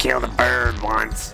Kill the bird once.